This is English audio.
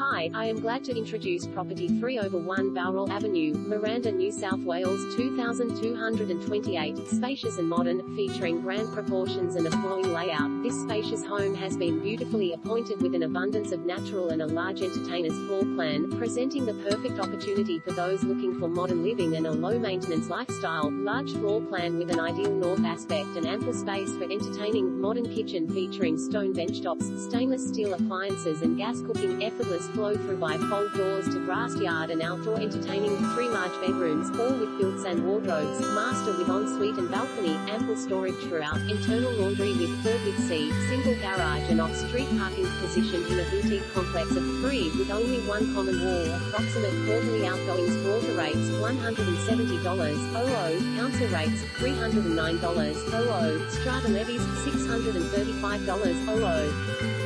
Hi, I am glad to introduce property 3 over 1 Bowral Avenue, Miranda, New South Wales 2228, spacious and modern, featuring grand proportions and a flowing layout. This spacious home has been beautifully appointed with an abundance of natural and a large entertainer's floor plan, presenting the perfect opportunity for those looking for modern living and a low-maintenance lifestyle. Large floor plan with an ideal north aspect and ample space for entertaining, modern kitchen featuring stone bench tops, stainless steel appliances and gas cooking, effortless flow-through bi-fold doors to grass yard and outdoor entertaining, three large bedrooms, all with built-in wardrobes, master with ensuite and balcony, ample storage throughout, internal laundry with third with C, single garage and off-street parking positioned in a boutique complex of three with only one common wall, approximate quarterly outgoings water rates, $170, OO, council rates, $309, OO, strata levies, $635, OO.